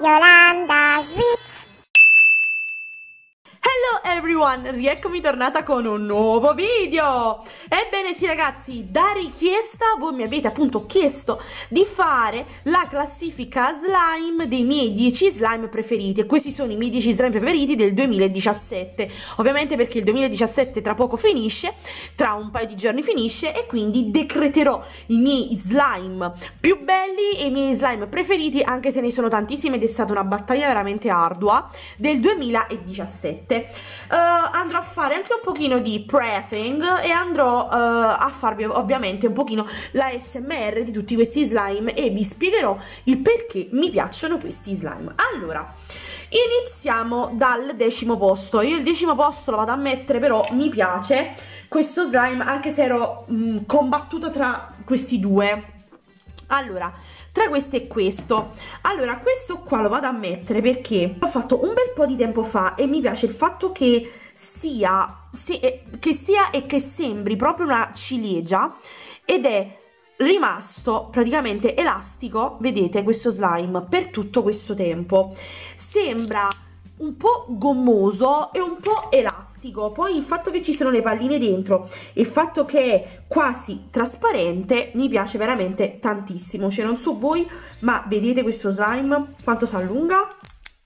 Yolanda Sweet. Everyone, rieccomi tornata con un nuovo video! Ebbene sì ragazzi, da richiesta voi mi avete appunto chiesto di fare la classifica slime dei miei 10 slime preferiti e questi sono i miei 10 slime preferiti del 2017 ovviamente perché il 2017 tra poco finisce, tra un paio di giorni finisce e quindi decreterò i miei slime più belli e i miei slime preferiti anche se ne sono tantissimi ed è stata una battaglia veramente ardua del 2017 uh, andrò a fare anche un pochino di pressing e andrò uh, a farvi ovviamente un pochino la SMR di tutti questi slime e vi spiegherò il perché mi piacciono questi slime. Allora iniziamo dal decimo posto. Io il decimo posto lo vado a mettere però mi piace questo slime anche se ero mh, combattuto tra questi due. Allora tra questo e questo allora questo qua lo vado a mettere perché l'ho fatto un bel po' di tempo fa e mi piace il fatto che sia, se, eh, che sia e che sembri proprio una ciliegia ed è rimasto praticamente elastico, vedete questo slime, per tutto questo tempo. Sembra un po' gommoso e un po' elastico poi il fatto che ci sono le palline dentro il fatto che è quasi trasparente mi piace veramente tantissimo. Cioè non so voi ma vedete questo slime? Quanto si allunga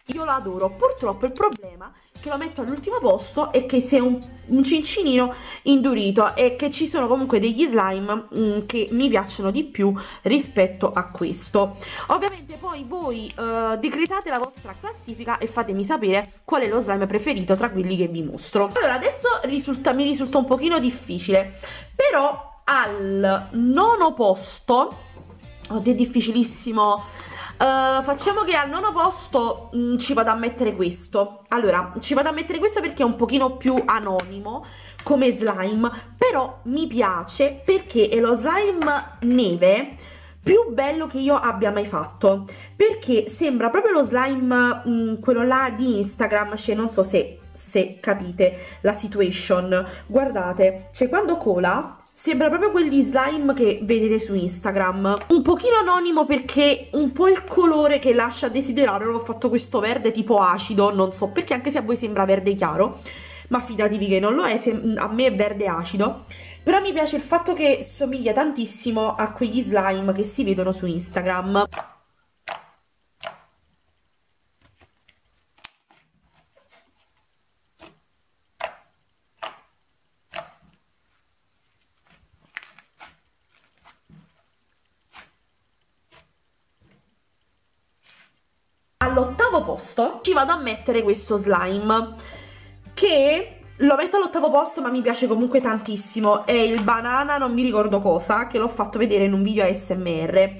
io lo adoro. Purtroppo il problema che lo metto all'ultimo posto e che sia un, un cincinino indurito e che ci sono comunque degli slime mh, mm, che mi piacciono di più rispetto a questo. Ovviamente poi voi uh, decretate la vostra classifica e fatemi sapere qual è lo slime preferito tra quelli che vi mostro. Allora adesso risulta, mi risulta un pochino difficile però al nono posto oddio è difficilissimo Uh, facciamo che al nono posto mh, mm, ci vado a mettere questo. Allora, ci vado a mettere questo perché è un pochino più anonimo come slime, però mi piace perché è lo slime neve più bello che io abbia mai fatto perché sembra proprio lo slime mh, mm, quello là di Instagram cioè non so se, se capite la situation guardate, cioè quando cola Sembra proprio quegli slime che vedete su Instagram. Un pochino anonimo perché un po' il colore che lascia desiderare. L'ho fatto questo verde tipo acido, non so perché anche se a voi sembra verde chiaro. Ma fidatevi che non lo è, a me è verde acido. Però mi piace il fatto che somiglia tantissimo a quegli slime che si vedono su Instagram. all'ottavo posto. Ci vado a mettere questo slime che lo metto all'ottavo posto ma mi piace comunque tantissimo. È il banana non mi ricordo cosa che l'ho fatto vedere in un video ASMR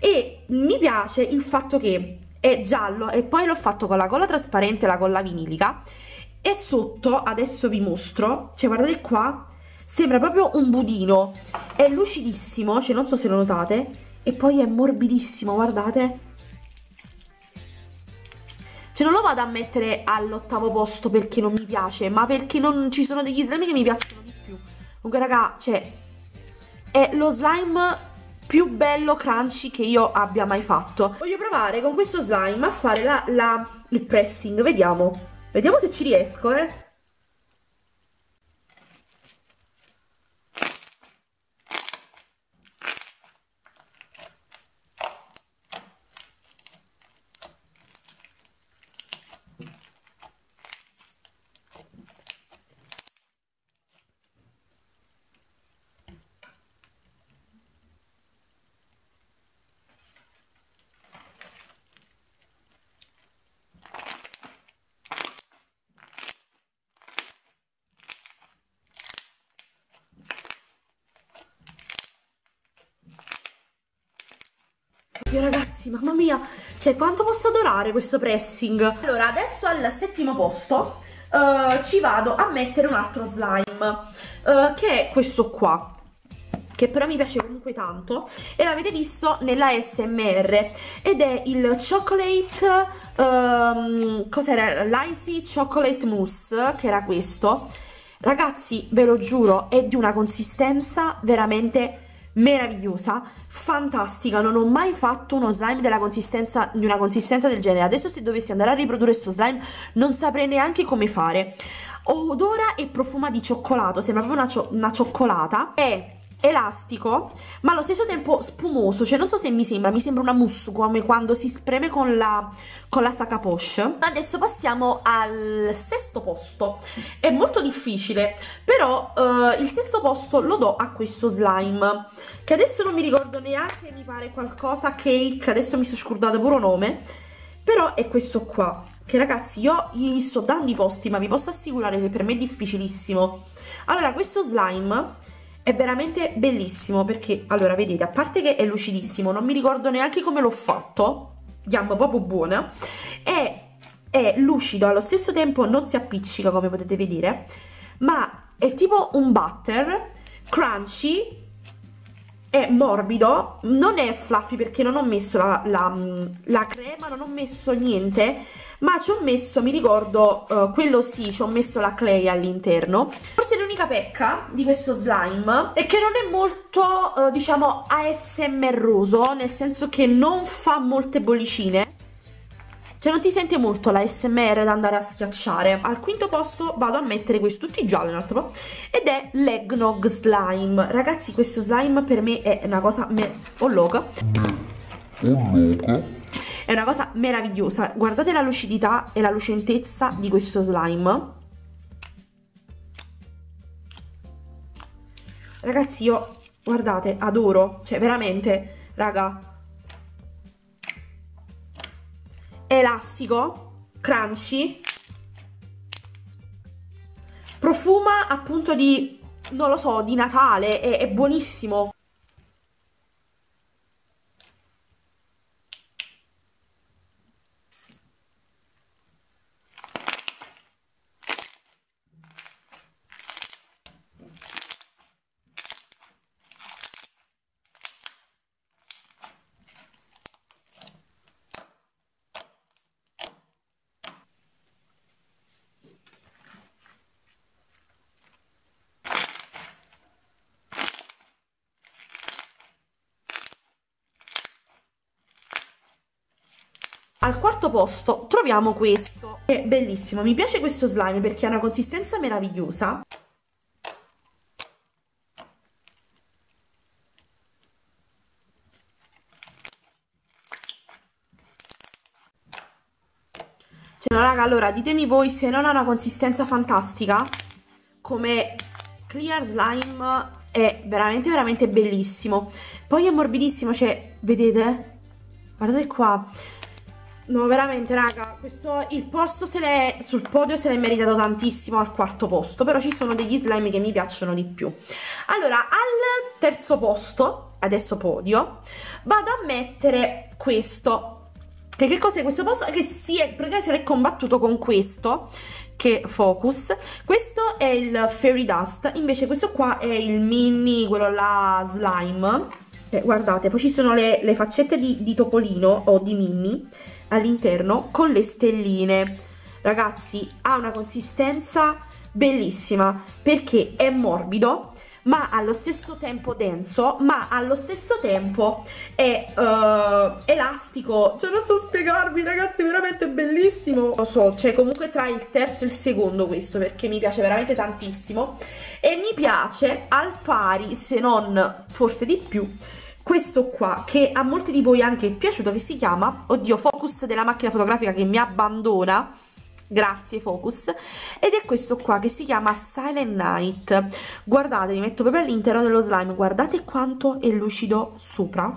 e mi piace il fatto che è giallo e poi l'ho fatto con la colla trasparente la colla vinilica. E sotto adesso vi mostro cioè guardate qua sembra proprio un budino. È lucidissimo cioè non so se lo notate e poi è morbidissimo guardate cioè non lo vado a mettere all'ottavo posto perché non mi piace, ma perché non ci sono degli slime che mi piacciono di più. Comunque raga, cioè, è lo slime più bello crunchy che io abbia mai fatto. Voglio provare con questo slime a fare la, la, il pressing, vediamo. Vediamo se ci riesco, eh. Io ragazzi, mamma mia, cioè quanto posso adorare questo pressing? Allora, adesso al settimo posto uh, ci vado a mettere un altro slime, uh, che è questo qua che però mi piace comunque tanto e l'avete visto nella SMR ed è il chocolate um, cos'era? l'icy chocolate mousse che era questo ragazzi ve lo giuro è di una consistenza veramente meravigliosa, fantastica, non ho mai fatto uno slime della consistenza, di una consistenza del genere, adesso se dovessi andare a riprodurre questo slime non saprei neanche come fare, odora e profuma di cioccolato, sembra proprio una, cio una cioccolata, è elastico ma allo stesso tempo spumoso. Cioè non so se mi sembra mi sembra una mousse come quando si spreme con la, con la Saka Posh adesso passiamo al sesto posto. È molto difficile però uh, il sesto posto lo do a questo slime che adesso non mi ricordo neanche mi pare qualcosa cake adesso mi sono scordata pure nome però è questo qua. Che ragazzi io gli sto dando i posti ma vi posso assicurare che per me è difficilissimo. Allora questo slime è veramente bellissimo perché, allora, vedete, a parte che è lucidissimo, non mi ricordo neanche come l'ho fatto, gamba proprio buona, è, è lucido, allo stesso tempo non si appiccica, come potete vedere, ma è tipo un butter, crunchy, è morbido, non è fluffy perché non ho messo la, la, la crema, non ho messo niente, ma ci ho messo, mi ricordo, uh, quello sì, ci ho messo la clay all'interno. Forse l'unica pecca di questo slime è che non è molto, uh, diciamo, ASMRoso, nel senso che non fa molte bollicine. Cioè non si sente molto la SMR da andare a schiacciare. Al quinto posto vado a mettere questo, tutti gialli in altro ed è l'eggnog slime. Ragazzi questo slime per me è una cosa... Me oh loca. Oh è una cosa meravigliosa. Guardate la lucidità e la lucentezza di questo slime. Ragazzi, io, guardate, adoro. Cioè, veramente, raga. Elastico, crunchy. Profuma appunto di, non lo so, di Natale. È, è buonissimo. Al quarto posto troviamo questo, è bellissimo, mi piace questo slime perché ha una consistenza meravigliosa. Cioè, no, raga, allora ditemi voi se non ha una consistenza fantastica, come clear slime è veramente veramente bellissimo. Poi è morbidissimo, cioè, vedete? Guardate qua No, veramente, raga, questo, il posto se l'è, sul podio se l'è meritato tantissimo al quarto posto, però ci sono degli slime che mi piacciono di più. Allora, al terzo posto, adesso podio, vado a mettere questo. Che, che cos'è questo posto? Che si è, praticamente se l'è combattuto con questo, che Focus. Questo è il Fairy Dust, invece questo qua è il mini, quello là, slime. Eh, guardate, poi ci sono le, le faccette di, di Topolino o di Minnie all'interno con le stelline. Ragazzi ha una consistenza bellissima perché è morbido ma allo stesso tempo denso, ma allo stesso tempo è uh, elastico, cioè non so spiegarvi ragazzi, veramente bellissimo, lo so, cioè comunque tra il terzo e il secondo questo perché mi piace veramente tantissimo. E mi piace al pari, se non forse di più, questo qua che a molti di voi anche è piaciuto che si chiama oddio focus della macchina fotografica che mi abbandona. Grazie focus. Ed è questo qua che si chiama Silent Night. Guardate mi metto proprio all'interno dello slime. Guardate quanto è lucido sopra.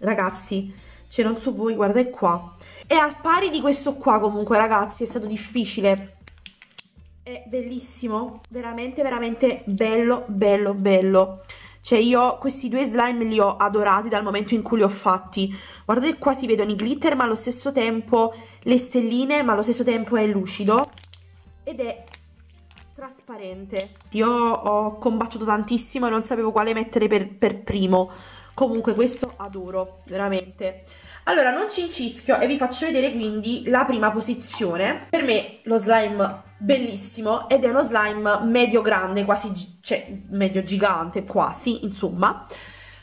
Ragazzi cioè non so voi guardate qua. E al pari di questo qua comunque ragazzi. È stato difficile. È bellissimo. Veramente veramente bello bello bello cioè io questi due slime li ho adorati dal momento in cui li ho fatti. Guardate qua si vedono i glitter ma allo stesso tempo le stelline ma allo stesso tempo è lucido. Ed è trasparente. Io ho combattuto tantissimo e non sapevo quale mettere per, per primo. Comunque questo adoro, veramente. Allora, non ci incischio e vi faccio vedere quindi la prima posizione. Per me lo slime bellissimo ed è uno slime medio grande, quasi, cioè medio gigante, quasi, insomma.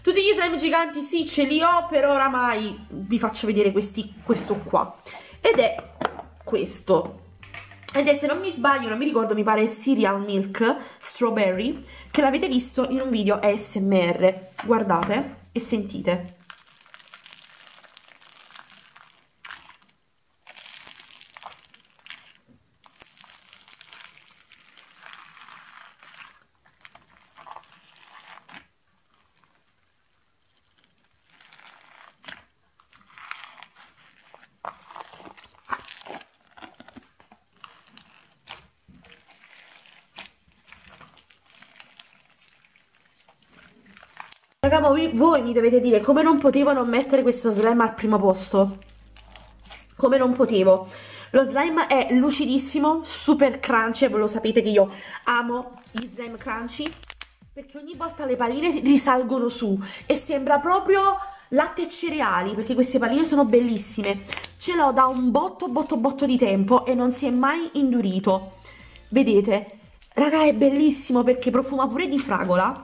Tutti gli slime giganti sì, ce li ho, però oramai vi faccio vedere questi, questo qua. Ed è questo. Ed è, se non mi sbaglio, non mi ricordo, mi pare Cereal Milk Strawberry, che l'avete visto in un video ASMR. Guardate e sentite. Ma voi, voi mi dovete dire come non potevo non mettere questo slime al primo posto. Come non potevo. Lo slime è lucidissimo, super crunchy, voi lo sapete che io amo gli slime crunchy, perché ogni volta le palline risalgono su e sembra proprio latte e cereali, perché queste palline sono bellissime. Ce l'ho da un botto, botto, botto di tempo e non si è mai indurito. Vedete? Raga, è bellissimo perché profuma pure di fragola.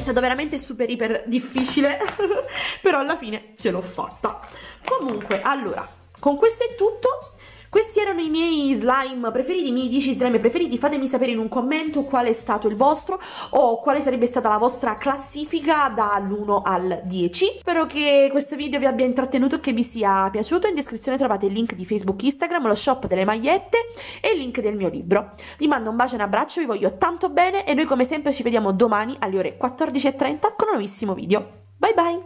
È stato veramente super iper difficile, però alla fine ce l'ho fatta. Comunque, allora, con questo è tutto. Questi erano i miei slime preferiti, i miei 10 slime preferiti, fatemi sapere in un commento qual è stato il vostro o quale sarebbe stata la vostra classifica dall'1 al 10. Spero che questo video vi abbia intrattenuto che vi sia piaciuto, in descrizione trovate il link di Facebook, Instagram, lo shop delle magliette e il link del mio libro. Vi mando un bacio e un abbraccio, vi voglio tanto bene e noi come sempre ci vediamo domani alle ore 14.30 con un nuovissimo video. Bye bye!